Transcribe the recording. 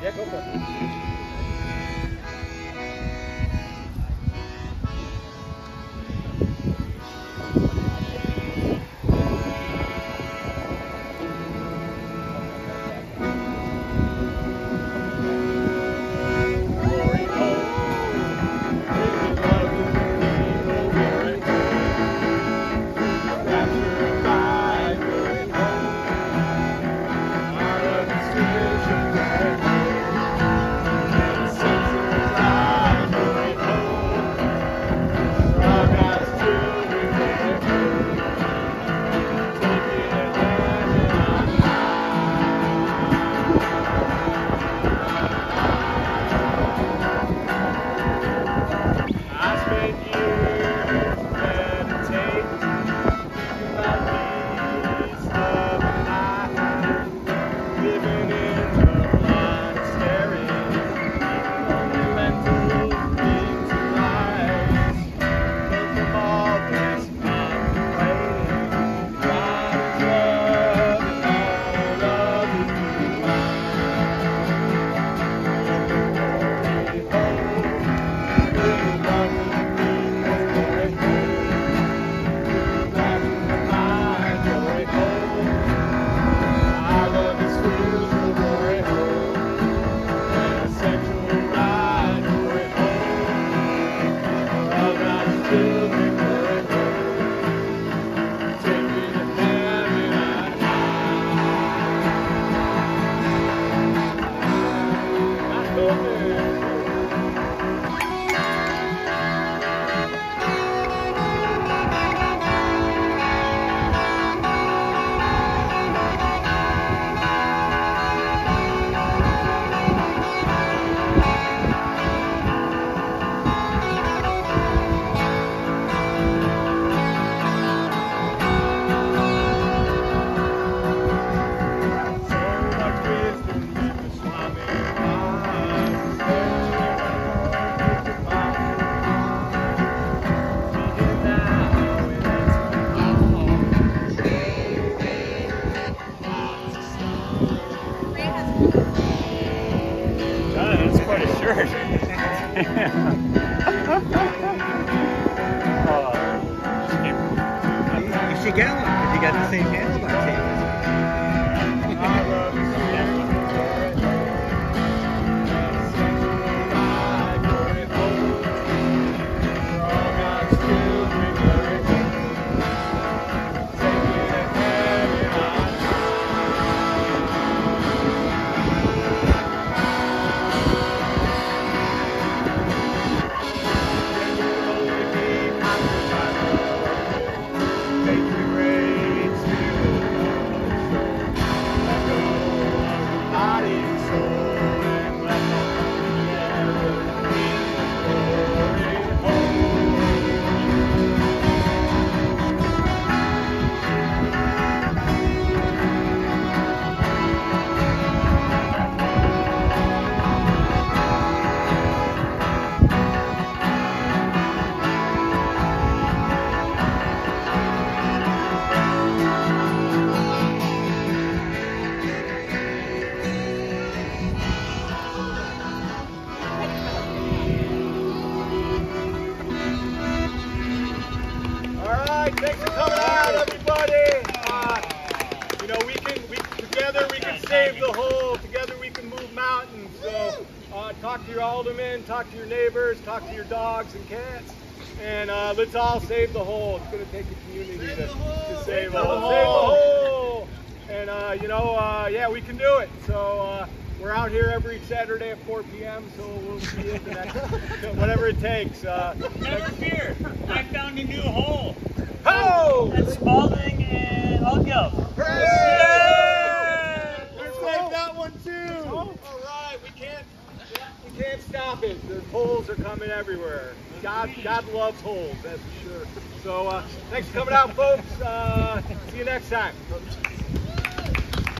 Yeah, go for That's You should get one because you got the same handlebar tape. Right, thanks for coming out, everybody. Uh, you know, we can, we together we can save the hole. Together we can move mountains. So, uh, talk to your aldermen, talk to your neighbors, talk to your dogs and cats, and uh, let's all save the hole. It's going to take a community to, to save the hole. Save the hole. And uh, you know, uh, yeah, we can do it. So. We're out here every Saturday at 4 p.m., so we'll see you the next, whatever it takes. Uh, Never fear. I found a new hole. ho! At Spaulding and Ogilvy. Yeah! Let's take that one too. All right, we can't, we can't stop it. The holes are coming everywhere. God, God loves holes, that's for sure. So, uh, thanks for coming out, folks. Uh, see you next time.